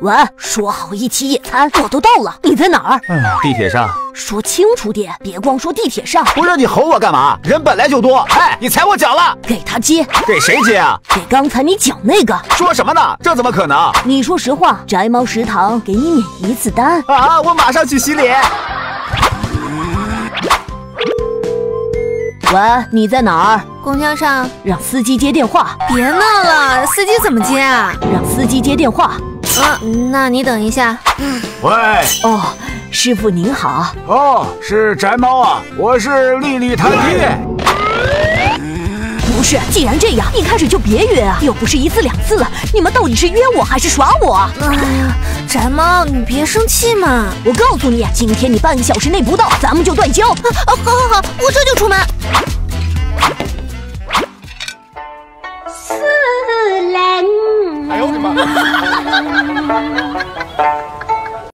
喂，说好一起野餐，我都到了，你在哪儿？地铁上。说清楚点，别光说地铁上。不是你吼我干嘛？人本来就多。哎，你踩我脚了。给他接。给谁接啊？给刚才你讲那个。说什么呢？这怎么可能？你说实话，宅猫食堂给你免一次单。啊，我马上去洗脸。喂，你在哪儿？公交上，让司机接电话。别闹了，司机怎么接啊？让司机接电话。嗯，那你等一下。喂，哦，师傅您好。哦，是宅猫啊，我是丽丽她爹。不是，既然这样，一开始就别约啊，又不是一次两次了，你们到底是约我还是耍我？哎呀，宅猫，你别生气嘛。我告诉你，今天你半个小时内不到，咱们就断交。啊，好好好，我这就出门。Bye.